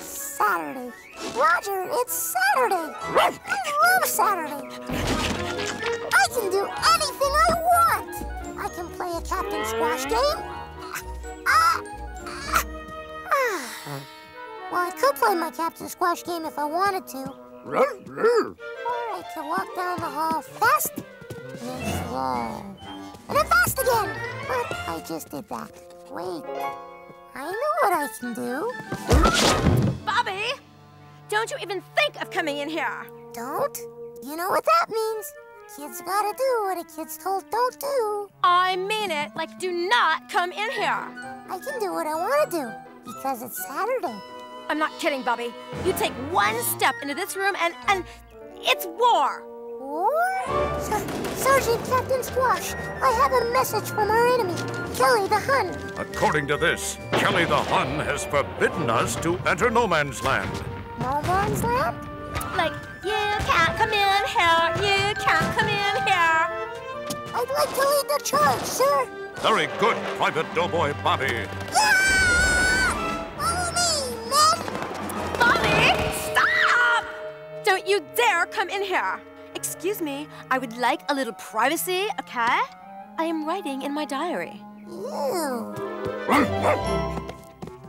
Saturday. Roger, it's Saturday. I love Saturday. I can do anything I want. I can play a Captain Squash game. Ah, ah, ah. Well, I could play my Captain Squash game if I wanted to. Or I could walk down the hall fast and then slow. And then fast again. But I just did that. Wait. I know what I can do. Bobby! Don't you even think of coming in here. Don't? You know what that means. Kids gotta do what a kid's told don't do. I mean it. Like, do not come in here. I can do what I want to do because it's Saturday. I'm not kidding, Bobby. You take one step into this room and, and it's war. War? Sergeant Captain Squash, I have a message from our enemy, Kelly the Hun. According to this, Kelly the Hun has forbidden us to enter No Man's Land. No Man's Land? Like, you can't come in here. You can't come in here. I'd like to lead the charge, sir. Very good, Private Doughboy Bobby. Yeah! Follow me, men! Bobby, stop! Don't you dare come in here. Excuse me, I would like a little privacy, okay? I am writing in my diary. Ew.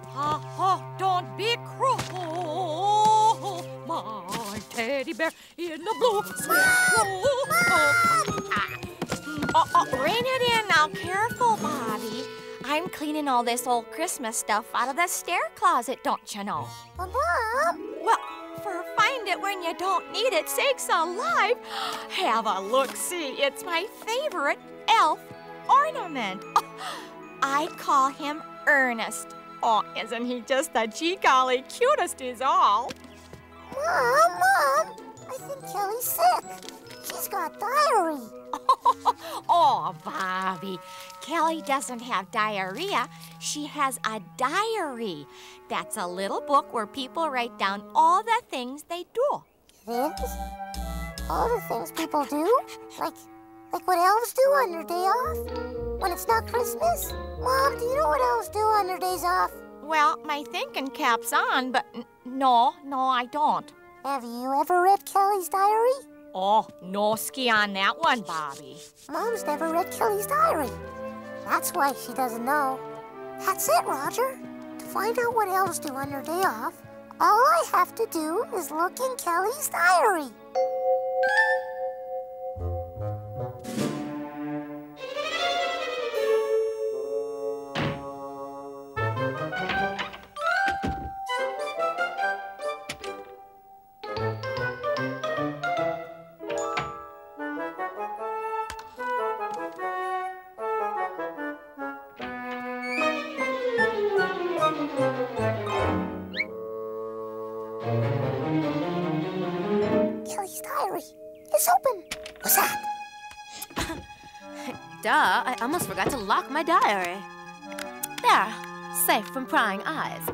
Ha ha, don't be cruel. My teddy bear in the blue suede Oh, oh, rein it in now. Careful, Bobby. I'm cleaning all this old Christmas stuff out of the stair closet, don't you know? But Mom, Well, for find it when you don't need it, sakes alive. Have a look see. It's my favorite elf ornament. I'd call him Ernest. Oh, isn't he just the gee golly cutest is all? Mom, Mom, I think Kelly's sick. She's got diarrhea. oh, Bobby. Kelly doesn't have diarrhea. She has a diary. That's a little book where people write down all the things they do. Things? All the things people do? Like, like what elves do on their day off? When it's not Christmas? Mom, do you know what elves do on their days off? Well, my thinking cap's on, but no, no, I don't. Have you ever read Kelly's diary? Oh, no ski on that one, Bobby. Mom's never read Kelly's diary. That's why she doesn't know. That's it, Roger. To find out what elves do on their day off, all I have to do is look in Kelly's diary. Duh, I almost forgot to lock my diary. There, safe from prying eyes.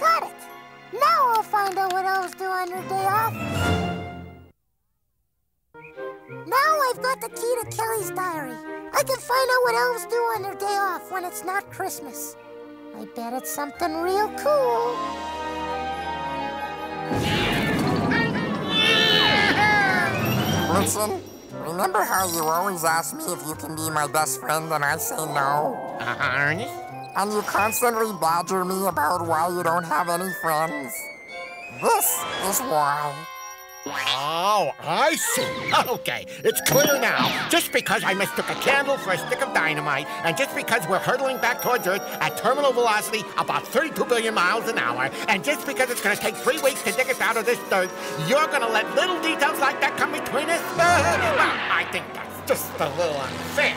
Got it. Now I'll find out what elves do on their day off. Now I've got the key to Kelly's diary. I can find out what elves do on their day off when it's not Christmas. I bet it's something real cool. Blitzen, remember how you always ask me if you can be my best friend and I say no? Uh, Ernest? And you constantly badger me about why you don't have any friends? This is why. Oh, I see. Okay, it's clear now. Just because I mistook a candle for a stick of dynamite, and just because we're hurtling back towards Earth at terminal velocity about 32 billion miles an hour, and just because it's gonna take three weeks to dig us out of this dirt, you're gonna let little details like that come between us? well, I think that's just a little unfair.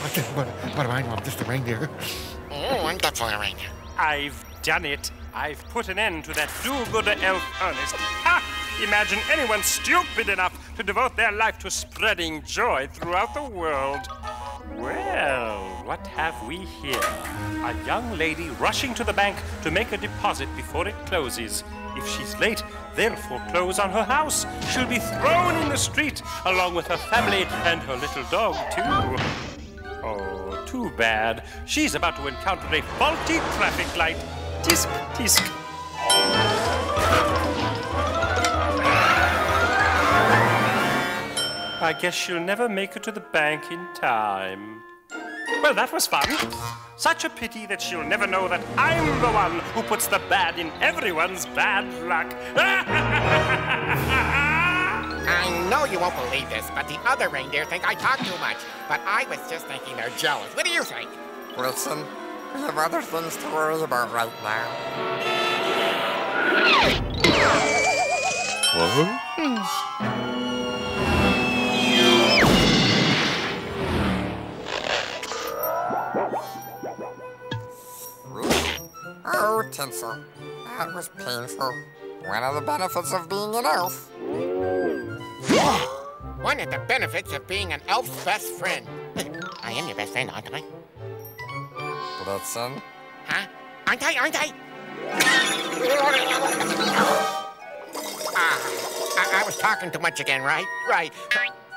What, what, what do I know? I'm just a reindeer. Oh, I'm definitely a reindeer. I've done it. I've put an end to that do-gooder elf Ernest. Ha! Imagine anyone stupid enough to devote their life to spreading joy throughout the world. Well, what have we here? A young lady rushing to the bank to make a deposit before it closes. If she's late, they'll foreclose on her house. She'll be thrown in the street, along with her family and her little dog, too. Oh, too bad. She's about to encounter a faulty traffic light. Tisk, tisk. I guess she'll never make it to the bank in time. Well, that was fun. Such a pity that she'll never know that I'm the one who puts the bad in everyone's bad luck. I know you won't believe this, but the other reindeer think I talk too much. But I was just thinking they're jealous. What do you think? Listen, we have other things to worry about right now. Oh, That was painful. One of the benefits of being an elf. One of the benefits of being an elf's best friend. I am your best friend, aren't I? Blitzen, Huh? Aren't I? Aren't I? Ah, I, I was talking too much again, right? Right.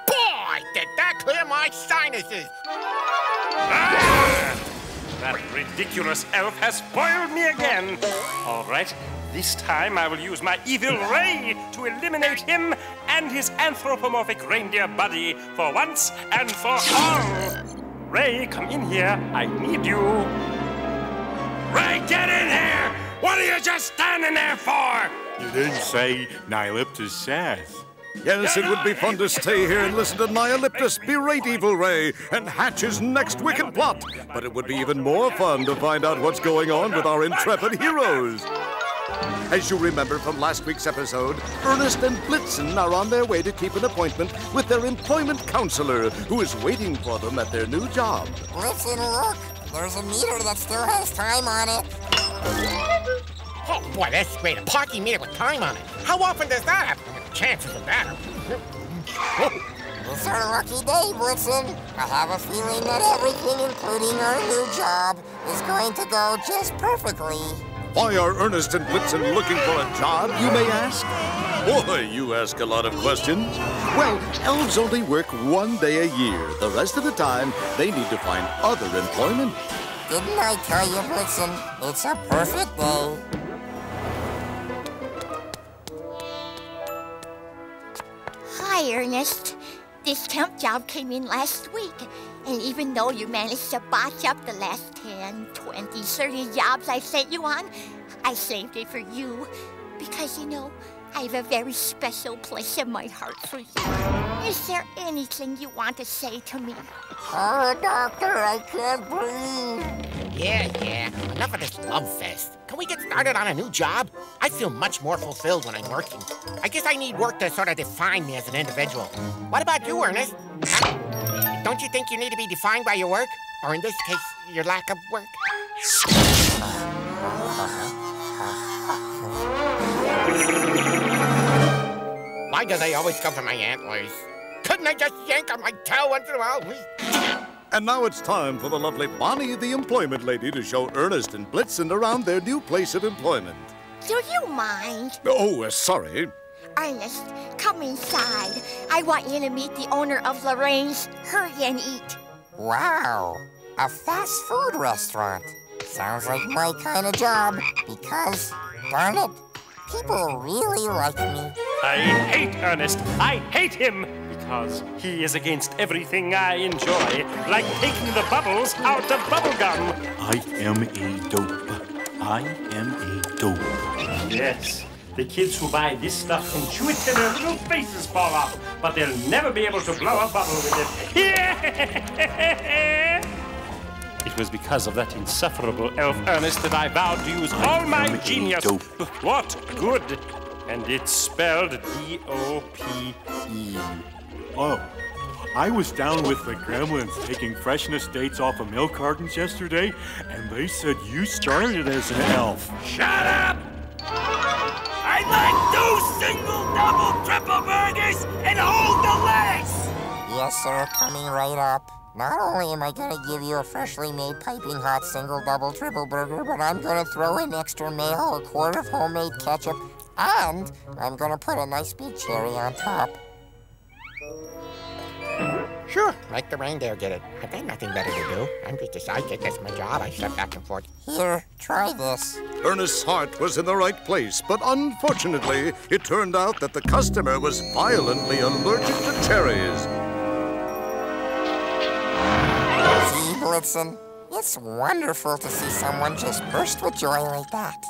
Boy, did that clear my sinuses! That ridiculous elf has spoiled me again. All right, this time I will use my evil ray to eliminate him and his anthropomorphic reindeer buddy for once and for all. Ray, come in here. I need you. Ray, get in here! What are you just standing there for? You didn't say Nihiliptus says. Yes, it would be fun to stay here and listen to Nihiliptus berate Evil Ray and hatch his next wicked plot. But it would be even more fun to find out what's going on with our intrepid heroes. As you remember from last week's episode, Ernest and Blitzen are on their way to keep an appointment with their employment counselor, who is waiting for them at their new job. Blitzen, look. There's a meter that still has time on it. Oh, boy, that's great. A parking meter with time on it. How often does that happen? Chances of that. It's our lucky day, Blitzen. I have a feeling that everything, including our new job, is going to go just perfectly. Why are Ernest and Blitzen looking for a job, you may ask? Boy, you ask a lot of questions. Well, elves only work one day a year. The rest of the time, they need to find other employment. Didn't I tell you, Blitzen? It's a perfect day. Hi, Ernest. This temp job came in last week. And even though you managed to botch up the last 10, 20, 30 jobs I sent you on, I saved it for you. Because, you know, I have a very special place in my heart for you. Is there anything you want to say to me? Oh, doctor, I can't breathe. Yeah, yeah. Enough of this love fest. Can we get started on a new job? I feel much more fulfilled when I'm working. I guess I need work to sort of define me as an individual. What about you, Ernest? Huh? Don't you think you need to be defined by your work? Or in this case, your lack of work? Why do they always come for my antlers? Couldn't I just yank on my tail once in a while? And now it's time for the lovely Bonnie, the employment lady, to show Ernest and Blitzen around their new place of employment. Do you mind? Oh, uh, sorry. Ernest, come inside. I want you to meet the owner of Lorraine's Hurry and Eat. Wow, a fast food restaurant. Sounds like my kind of job because, darn it, people really like me. I hate Ernest. I hate him because he is against everything I enjoy, like taking the bubbles out of bubblegum. I am a dope. I am a dope. Yes, the kids who buy this stuff can chew it till their little faces fall off, but they'll never be able to blow a bubble with it. It was because of that insufferable elf Ernest that I vowed to use all my genius. dope. What good? And it's spelled D-O-P-E. Oh, I was down with the gremlins taking freshness dates off of milk cartons yesterday, and they said you started as an elf. Shut up! I'd like two single, double, triple burgers and hold the legs! Yes, sir, coming right up. Not only am I gonna give you a freshly made piping hot single double triple burger, but I'm gonna throw in extra mayo, a quart of homemade ketchup, And I'm gonna put a nice big cherry on top. Sure, make the reindeer get it. I've got nothing better to do. I'm just a sidekick. That's my job. I step back and forth. Here, try this. Ernest's heart was in the right place, but unfortunately, it turned out that the customer was violently allergic to cherries. See, Blitzen? It's wonderful to see someone just burst with joy like that.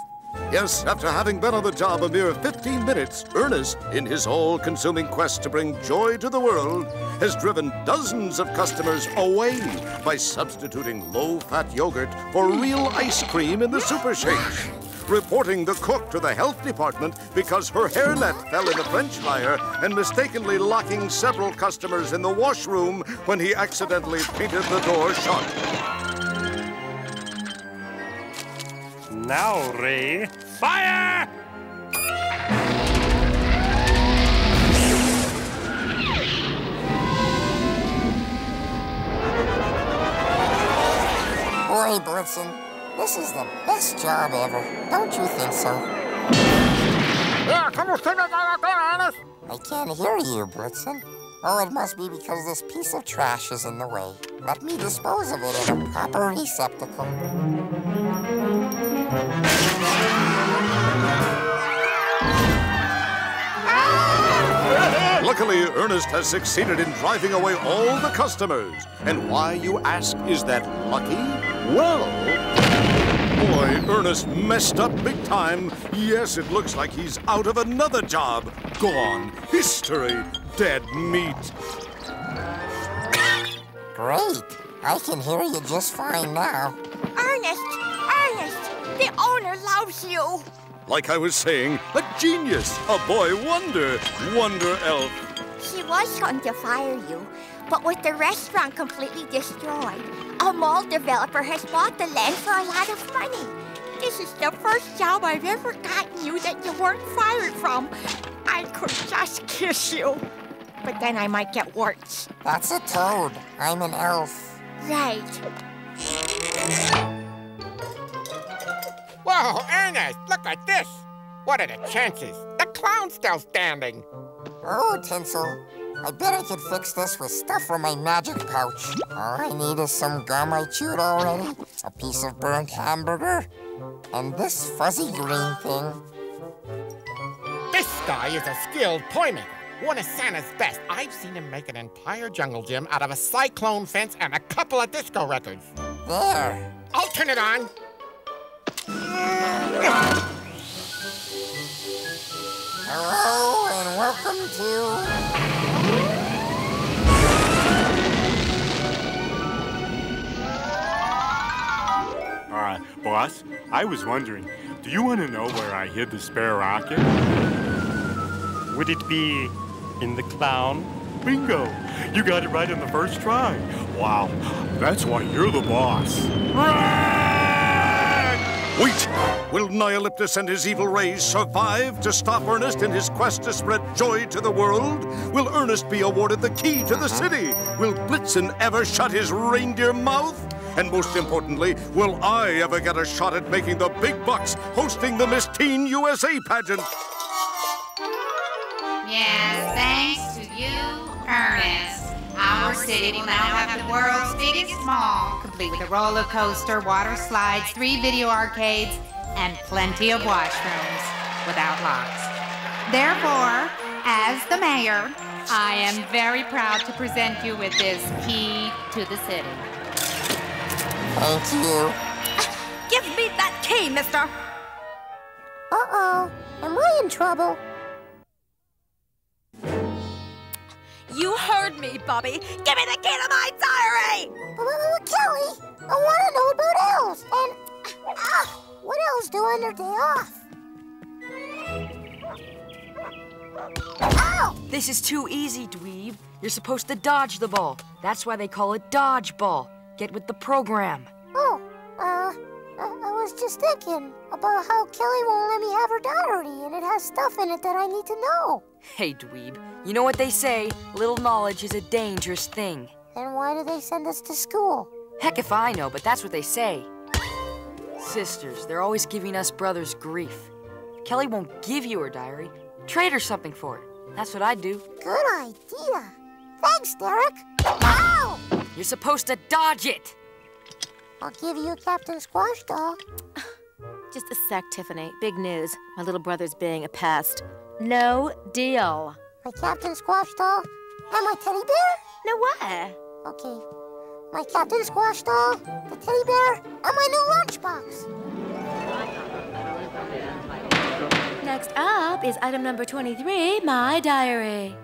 Yes, after having been on the job a mere 15 minutes, Ernest, in his all-consuming quest to bring joy to the world, has driven dozens of customers away by substituting low-fat yogurt for real ice cream in the super shakes. Reporting the cook to the health department because her hairnet fell in the French fryer and mistakenly locking several customers in the washroom when he accidentally painted the door shut. Now, Ray, fire! Boy, Blitzen, this is the best job ever. Don't you think so? Yeah, can you sing it like that, Ernest? I can't hear you, Blitzen. Oh, it must be because this piece of trash is in the way. Let me dispose of it in a proper receptacle. Luckily, Ernest has succeeded in driving away all the customers. And why, you ask, is that lucky? Well, boy, Ernest messed up big time. Yes, it looks like he's out of another job. Gone. History. Dead meat. Great. I can hear you just fine now. Ernest, Ernest, the owner loves you. Like I was saying, a genius, a boy wonder, wonder elf. He was going to fire you, but with the restaurant completely destroyed, a mall developer has bought the land for a lot of money. This is the first job I've ever gotten you that you weren't fired from. I could just kiss you. But then I might get warts. That's a toad. I'm an elf. Right. Whoa, Ernest, look at this. What are the chances? The clown's still standing. Oh, Tinsel. I bet I could fix this with stuff from my magic pouch. All I need is some gum I chewed already, a piece of burnt hamburger, and this fuzzy green thing. This guy is a skilled toy maker. One of Santa's best. I've seen him make an entire jungle gym out of a cyclone fence and a couple of disco records. There. I'll turn it on. Hello and welcome to. Uh, boss, I was wondering, do you want to know where I hid the spare rocket? Would it be in the clown? Bingo! You got it right on the first try. Wow, that's why you're the boss. Wait! Will Nihiliptus and his evil rays survive to stop Ernest in his quest to spread joy to the world? Will Ernest be awarded the key to the city? Will Blitzen ever shut his reindeer mouth? And most importantly, will I ever get a shot at making the big bucks hosting the Miss Teen USA pageant? Yes, thanks to you, Ernest. Our city will now have the world's biggest mall, complete with a roller coaster, water slides, three video arcades, and plenty of washrooms without locks. Therefore, as the mayor, I am very proud to present you with this key to the city. Thank you. Give me that key, mister. Uh-oh. Am I in trouble? You heard me, Bobby. Give me the key to my diary! Elves do on their day off? Ow! This is too easy, Dweeb. You're supposed to dodge the ball. That's why they call it dodgeball. Get with the program. Oh, uh, I, I was just thinking about how Kelly won't let me have her diary, and it has stuff in it that I need to know. Hey, Dweeb. You know what they say? Little knowledge is a dangerous thing. Then why do they send us to school? Heck if I know, but that's what they say. Sisters, they're always giving us brothers grief. Kelly won't give you her diary. Trade her something for it. That's what I'd do. Good idea. Thanks, Derek. Ow! You're supposed to dodge it. I'll give you a Captain Squash doll. Just a sec, Tiffany. Big news. My little brother's being a pest. No deal. My Captain Squash doll and my teddy bear? No way. Okay. My Captain Squash doll, the teddy bear, and my new lunchbox. Next up is item number 23, my diary.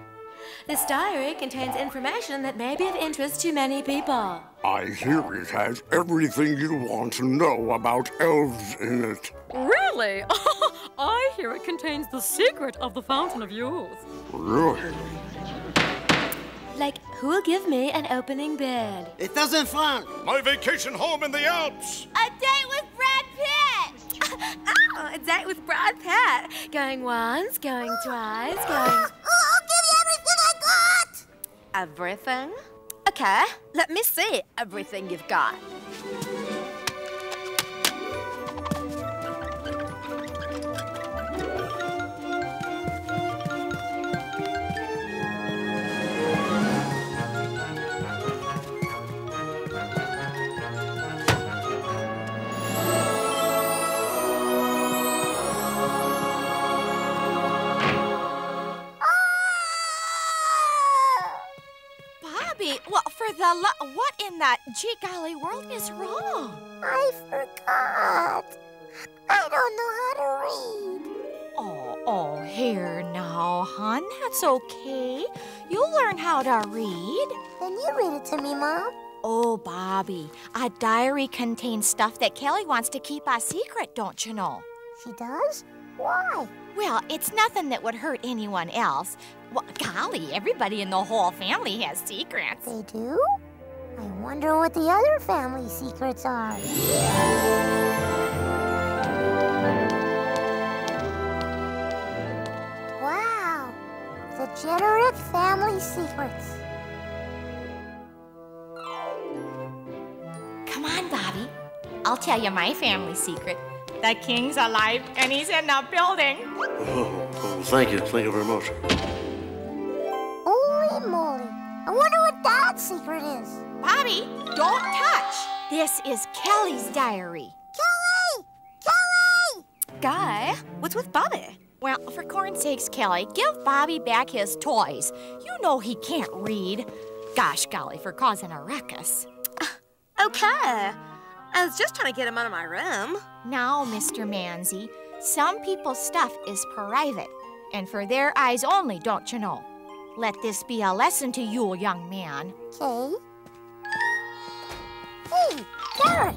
This diary contains information that may be of interest to many people. I hear it has everything you want to know about elves in it. Really? I hear it contains the secret of the Fountain of Youth. Really? Like, who'll give me an opening bid? It doesn't fun. My vacation home in the Alps. A date with Brad Pitt! oh, a date with Brad Pitt. Going once, going twice, going. Oh, I'll give you everything I got! Everything? Okay, let me see everything you've got. Golly world is wrong? I forgot. I don't know how to read. Oh, oh, here now, hon. That's okay. You'll learn how to read. Then you read it to me, Mom. Oh, Bobby, a diary contains stuff that Kelly wants to keep a secret, don't you know? She does? Why? Well, it's nothing that would hurt anyone else. Well, golly, everybody in the whole family has secrets. They do? I wonder what the other family secrets are. Wow, the Generic family secrets. Come on, Bobby. I'll tell you my family secret. The king's alive and he's in the building. Oh, oh, thank you. Thank you very much. Holy moly. I wonder what Dad's secret is. Bobby, don't touch. This is Kelly's diary. Kelly! Kelly! Guy, what's with Bobby? Well, for corn's sakes, Kelly, give Bobby back his toys. You know he can't read. Gosh golly, for causing a ruckus. Okay. I was just trying to get him out of my room. Now, Mr. Manzi, some people's stuff is private, and for their eyes only, don't you know? Let this be a lesson to you, young man. Okay. Hey, Derek!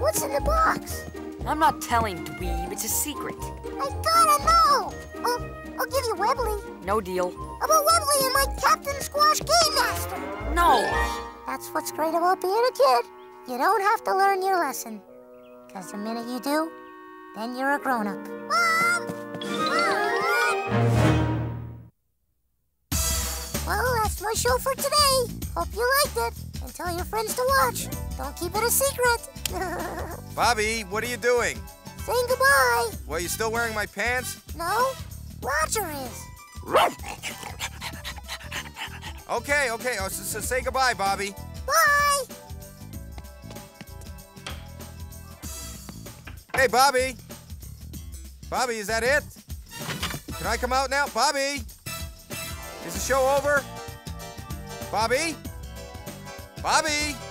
What's in the box? I'm not telling, dweeb. It's a secret. I gotta know! I'll, I'll give you Webley. No deal. About Webley and my Captain Squash Game Master. No! That's what's great about being a kid. You don't have to learn your lesson. Because the minute you do, then you're a grown-up. Mom! Mom! Well, that's my show for today. Hope you liked it. And tell your friends to watch. Don't keep it a secret. Bobby, what are you doing? Saying goodbye. Well, you still wearing my pants? No, Roger is. Okay, okay. Oh, so, so say goodbye, Bobby. Bye. Hey, Bobby. Bobby, is that it? Can I come out now? Bobby? Is the show over? Bobby? Bobby?